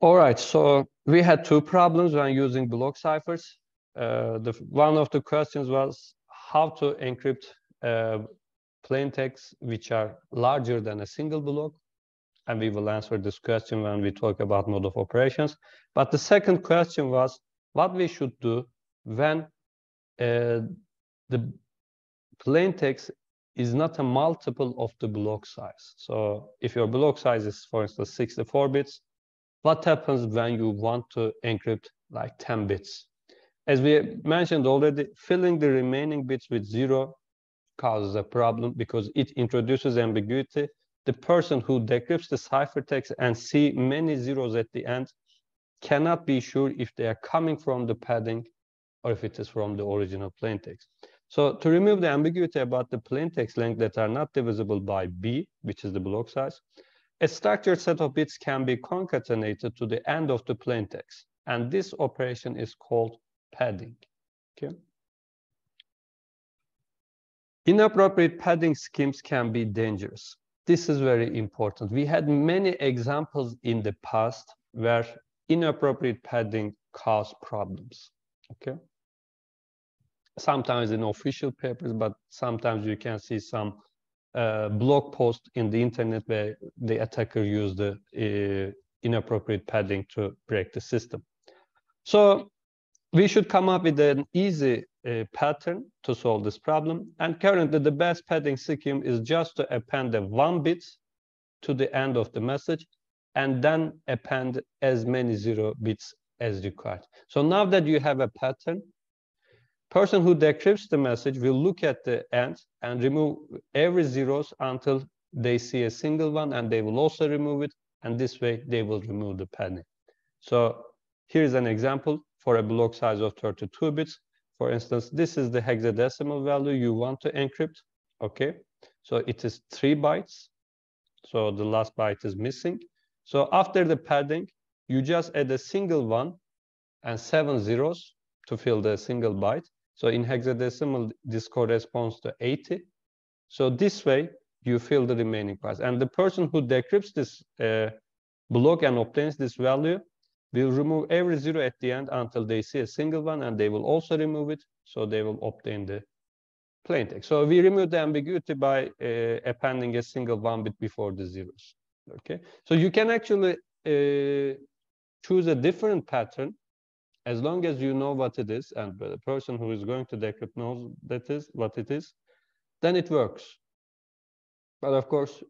All right, so we had two problems when using block ciphers. Uh, the, one of the questions was how to encrypt uh, plain text which are larger than a single block. And we will answer this question when we talk about mode of operations. But the second question was what we should do when uh, the plain text is not a multiple of the block size. So if your block size is, for instance, 64 bits, what happens when you want to encrypt like 10 bits? As we mentioned already, filling the remaining bits with zero causes a problem because it introduces ambiguity. The person who decrypts the ciphertext and see many zeros at the end cannot be sure if they are coming from the padding or if it is from the original plaintext. So to remove the ambiguity about the plaintext length that are not divisible by b, which is the block size, a structured set of bits can be concatenated to the end of the plaintext. And this operation is called padding. Okay. Inappropriate padding schemes can be dangerous. This is very important. We had many examples in the past where inappropriate padding caused problems. Okay. Sometimes in official papers, but sometimes you can see some uh, blog post in the internet where the attacker used the uh, inappropriate padding to break the system. So we should come up with an easy uh, pattern to solve this problem. And currently the best padding scheme is just to append the one bit to the end of the message and then append as many zero bits as required. So now that you have a pattern, person who decrypts the message will look at the end and remove every zeros until they see a single one and they will also remove it. And this way they will remove the padding. So here's an example for a block size of 32 bits. For instance, this is the hexadecimal value you want to encrypt, okay? So it is three bytes. So the last byte is missing. So after the padding, you just add a single one and seven zeros to fill the single byte. So in hexadecimal, this corresponds to 80. So this way, you fill the remaining parts. And the person who decrypts this uh, block and obtains this value will remove every zero at the end until they see a single one, and they will also remove it, so they will obtain the plain text. So we remove the ambiguity by uh, appending a single one bit before the zeros. Okay, so you can actually uh, choose a different pattern as long as you know what it is, and the person who is going to decrypt knows that is what it is, then it works. But of course,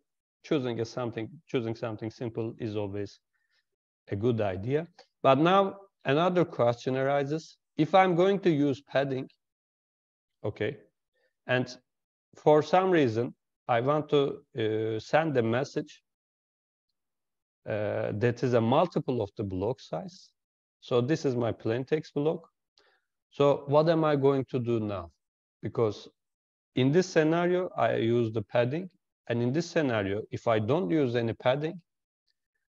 choosing a something choosing something simple is always a good idea. But now another question arises. If I'm going to use padding, okay, and for some reason, I want to uh, send a message uh, that is a multiple of the block size. So this is my plain text block. So what am I going to do now? Because in this scenario, I use the padding. And in this scenario, if I don't use any padding,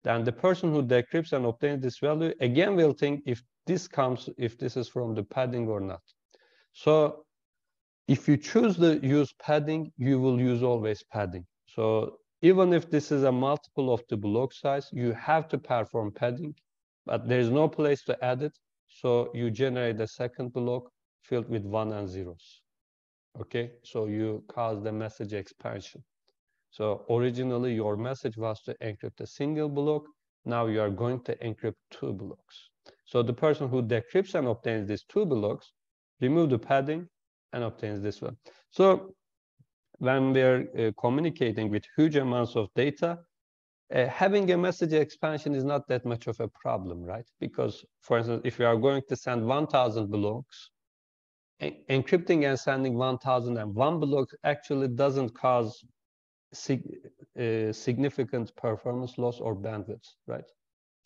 then the person who decrypts and obtains this value again will think if this comes, if this is from the padding or not. So if you choose to use padding, you will use always padding. So even if this is a multiple of the block size, you have to perform padding, but there's no place to add it. So you generate a second block filled with one and zeros. Okay, so you cause the message expansion. So originally your message was to encrypt a single block. Now you are going to encrypt two blocks. So the person who decrypts and obtains these two blocks, remove the padding and obtains this one. So when we're uh, communicating with huge amounts of data, uh, having a message expansion is not that much of a problem, right? Because, for instance, if you are going to send 1,000 blocks, encrypting and sending 1,001 blocks actually doesn't cause sig uh, significant performance loss or bandwidth, right?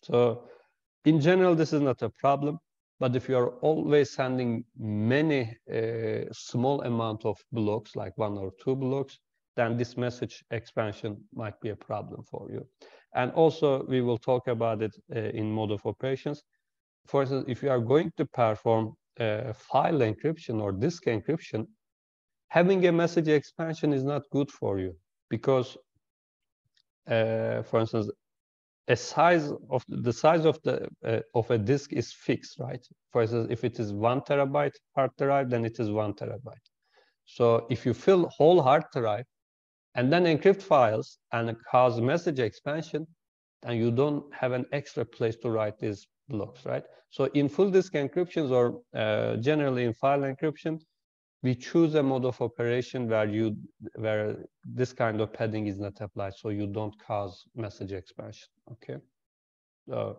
So in general, this is not a problem. But if you are always sending many uh, small amount of blocks, like one or two blocks, then this message expansion might be a problem for you. And also, we will talk about it uh, in mode of operations. For instance, if you are going to perform uh, file encryption or disk encryption, having a message expansion is not good for you because, uh, for instance, a size of the size of the uh, of a disk is fixed, right? For instance, if it is one terabyte hard drive, then it is one terabyte. So if you fill whole hard drive and then encrypt files and cause message expansion, then you don't have an extra place to write these blocks, right? So in full disk encryptions or uh, generally in file encryption, we choose a mode of operation where you where this kind of padding is not applied, so you don't cause message expansion. Okay. So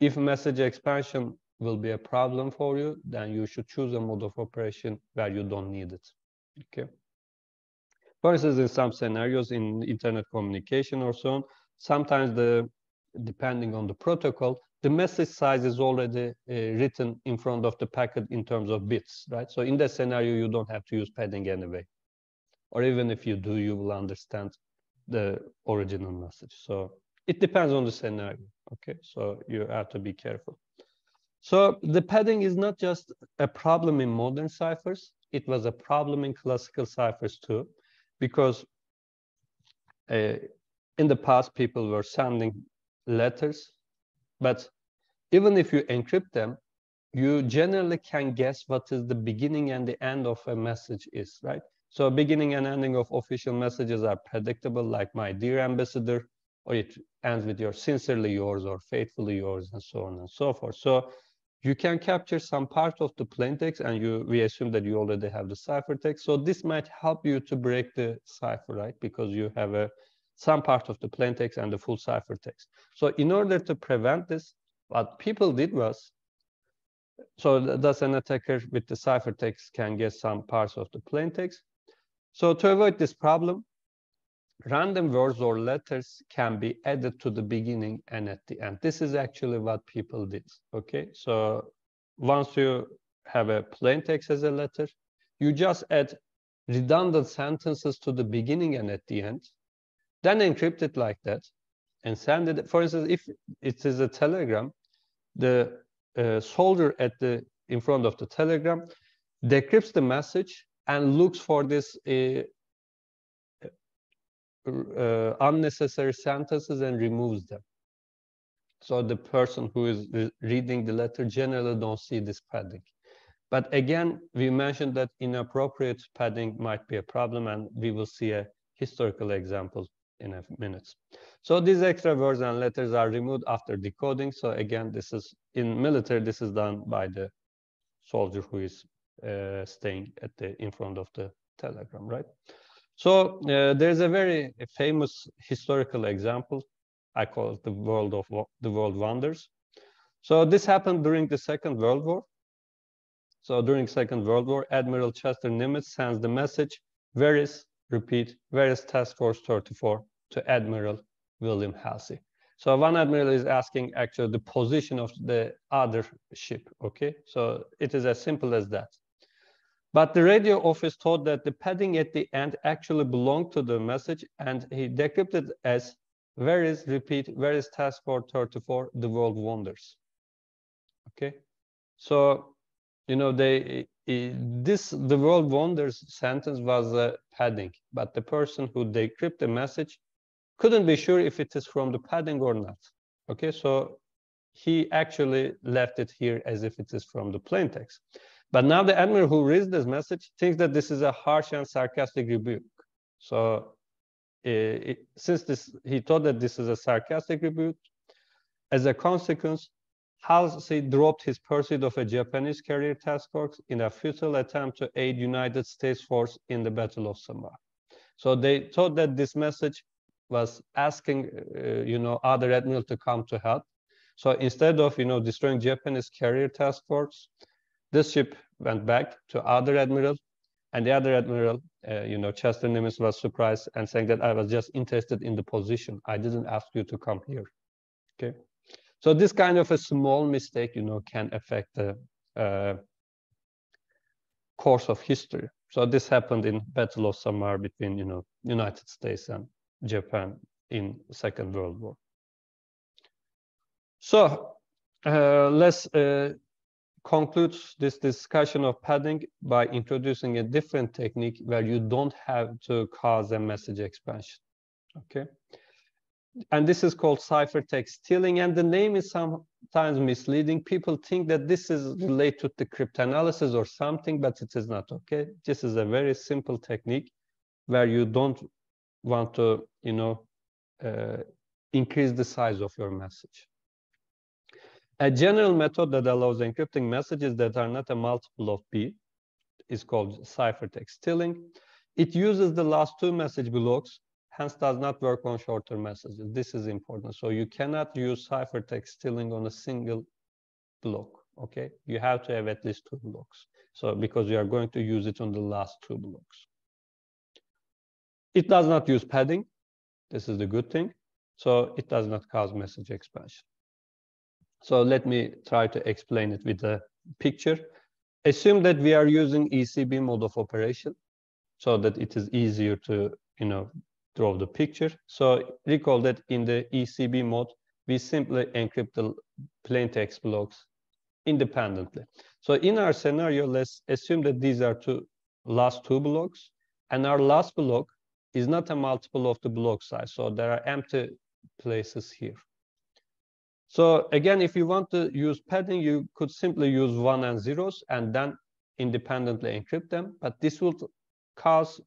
if message expansion will be a problem for you, then you should choose a mode of operation where you don't need it. Okay. For instance, in some scenarios in internet communication or so on, sometimes the depending on the protocol, the message size is already uh, written in front of the packet in terms of bits, right? So in that scenario, you don't have to use padding anyway. Or even if you do, you will understand the original message. So it depends on the scenario, okay? So you have to be careful. So the padding is not just a problem in modern ciphers, it was a problem in classical ciphers too, because uh, in the past, people were sending letters, but even if you encrypt them, you generally can guess what is the beginning and the end of a message is, right? So beginning and ending of official messages are predictable, like my dear ambassador, or it ends with your sincerely yours or faithfully yours, and so on and so forth. So you can capture some part of the plaintext and you we assume that you already have the ciphertext. So this might help you to break the cipher, right? Because you have a some part of the plaintext and the full ciphertext. So in order to prevent this, what people did was, so thus an attacker with the ciphertext can get some parts of the plaintext. So to avoid this problem, random words or letters can be added to the beginning and at the end. This is actually what people did, okay? So once you have a plain text as a letter, you just add redundant sentences to the beginning and at the end, then encrypt it like that and send it. For instance, if it is a telegram, the uh, soldier at the in front of the telegram decrypts the message and looks for this uh, uh, unnecessary sentences and removes them. So the person who is re reading the letter generally don't see this padding. But again, we mentioned that inappropriate padding might be a problem, and we will see a historical example in a minute. So these extra words and letters are removed after decoding. So again, this is in military, this is done by the soldier who is uh, staying at the in front of the telegram, right? So uh, there's a very famous historical example. I call it the world of the world wonders. So this happened during the Second World War. So during Second World War, Admiral Chester Nimitz sends the message, "Various, repeat, various Task Force 34? to Admiral William Halsey. So one admiral is asking actually the position of the other ship, okay? So it is as simple as that. But the radio office thought that the padding at the end actually belonged to the message and he decrypted as where is, repeat, where is task force 34, the world wonders, okay? So, you know, they, this, the world wonders sentence was a padding, but the person who decrypted the message couldn't be sure if it is from the padding or not. Okay, so he actually left it here as if it is from the plain text. But now the admiral who reads this message thinks that this is a harsh and sarcastic rebuke. So it, since this, he thought that this is a sarcastic rebuke, as a consequence, Halsey dropped his pursuit of a Japanese carrier task force in a futile attempt to aid United States force in the Battle of Samar. So they thought that this message was asking, uh, you know, other admiral to come to help. So instead of, you know, destroying Japanese carrier task force, this ship went back to other admiral, and the other admiral, uh, you know, Chester Nimitz was surprised and saying that I was just interested in the position. I didn't ask you to come here. Okay. So this kind of a small mistake, you know, can affect the uh, course of history. So this happened in Battle of Samar between, you know, United States and Japan in Second World War. So uh, let's uh, conclude this discussion of padding by introducing a different technique where you don't have to cause a message expansion. Okay. and this is called ciphertext stealing. And the name is sometimes misleading. People think that this is related to cryptanalysis or something, but it is not, okay? This is a very simple technique where you don't want to, you know, uh, increase the size of your message. A general method that allows encrypting messages that are not a multiple of B is called ciphertext stealing. It uses the last two message blocks, hence does not work on shorter messages. This is important. So you cannot use ciphertext stealing on a single block, okay? You have to have at least two blocks. So because you are going to use it on the last two blocks. It does not use padding. This is the good thing. So it does not cause message expansion. So let me try to explain it with a picture. Assume that we are using ECB mode of operation so that it is easier to, you know, draw the picture. So recall that in the ECB mode, we simply encrypt the plain text blocks independently. So in our scenario, let's assume that these are two last two blocks, and our last block is not a multiple of the block size. So there are empty places here. So again, if you want to use padding, you could simply use one and zeros and then independently encrypt them. But this will cause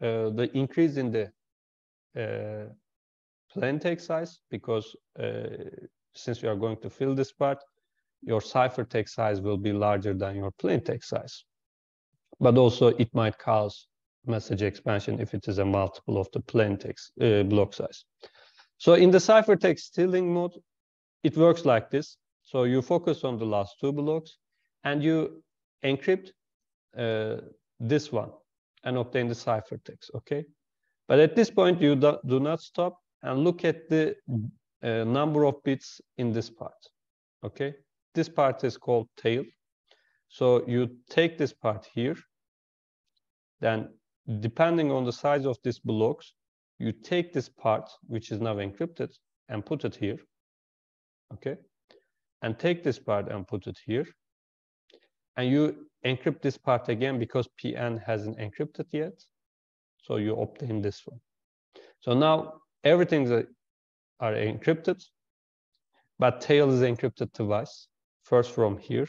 uh, the increase in the uh, plain text size because uh, since you are going to fill this part, your ciphertext size will be larger than your plain text size. But also it might cause message expansion if it is a multiple of the plain text uh, block size. So in the ciphertext stealing mode, it works like this. So you focus on the last two blocks and you encrypt uh, this one and obtain the ciphertext, okay? But at this point, you do, do not stop and look at the uh, number of bits in this part, okay? This part is called tail. So you take this part here, then depending on the size of these blocks, you take this part, which is now encrypted, and put it here okay? And take this part and put it here. And you encrypt this part again because PN hasn't encrypted yet. So you obtain this one. So now everything are encrypted, but tail is encrypted twice. First from here,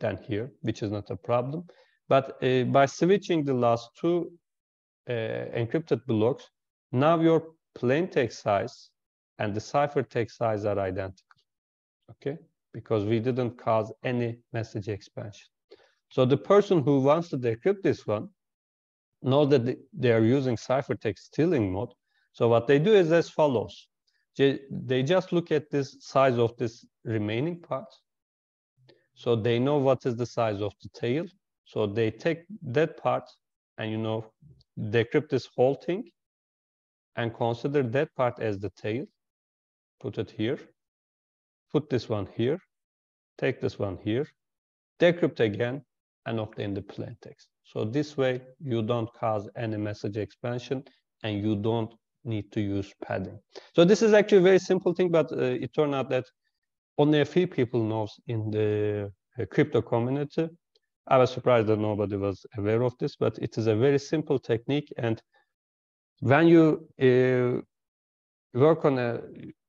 then here, which is not a problem. But uh, by switching the last two uh, encrypted blocks, now your plain text size and the ciphertext size are identical, okay? Because we didn't cause any message expansion. So the person who wants to decrypt this one knows that they are using ciphertext stealing mode. So what they do is as follows. They just look at this size of this remaining part. So they know what is the size of the tail. So they take that part and, you know, decrypt this whole thing and consider that part as the tail put it here, put this one here, take this one here, decrypt again, and obtain the plain text. So this way, you don't cause any message expansion and you don't need to use padding. So this is actually a very simple thing, but uh, it turned out that only a few people knows in the uh, crypto community. I was surprised that nobody was aware of this, but it is a very simple technique. And when you uh, work on a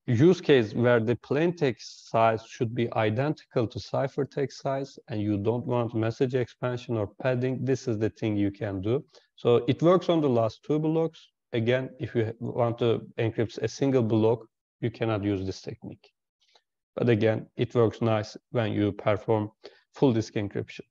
use case where the plain text size should be identical to ciphertext size and you don't want message expansion or padding, this is the thing you can do. So it works on the last two blocks. Again, if you want to encrypt a single block, you cannot use this technique. But again, it works nice when you perform full disk encryption.